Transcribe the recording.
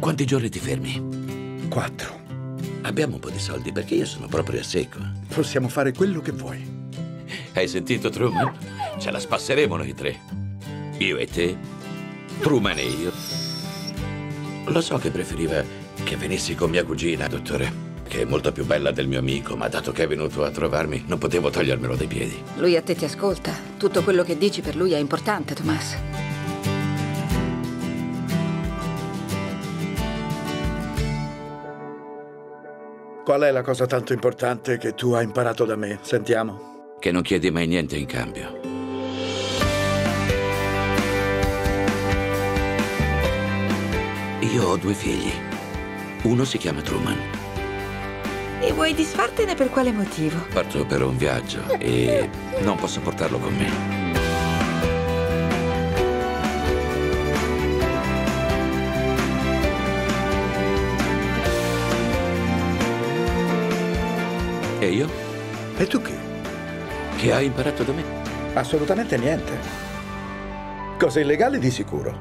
Quanti giorni ti fermi? Quattro. Abbiamo un po' di soldi perché io sono proprio a secco. Possiamo fare quello che vuoi. Hai sentito Truman? Ce la spasseremo noi tre. Io e te, Truman e io. Lo so che preferiva che venissi con mia cugina, dottore, che è molto più bella del mio amico, ma dato che è venuto a trovarmi, non potevo togliermelo dai piedi. Lui a te ti ascolta. Tutto quello che dici per lui è importante, Tomas. Qual è la cosa tanto importante che tu hai imparato da me? Sentiamo. Che non chiedi mai niente in cambio. Io ho due figli. Uno si chiama Truman. E vuoi disfartene per quale motivo? Parto per un viaggio e non posso portarlo con me. E io? E tu che? Che hai imparato da me? Assolutamente niente. Cose illegali di sicuro.